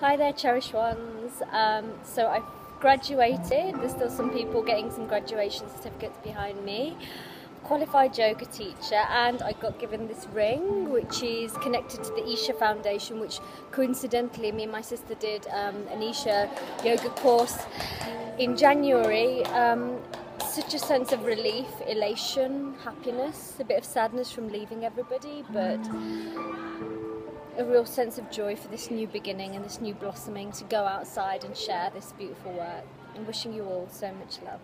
Hi there, cherished ones. Um, so I've graduated. There's still some people getting some graduation certificates behind me. Qualified yoga teacher, and I got given this ring, which is connected to the Isha Foundation, which coincidentally me and my sister did um, an Isha yoga course in January. Um, such a sense of relief, elation, happiness, a bit of sadness from leaving everybody, but a real sense of joy for this new beginning and this new blossoming to go outside and share this beautiful work. I'm wishing you all so much love.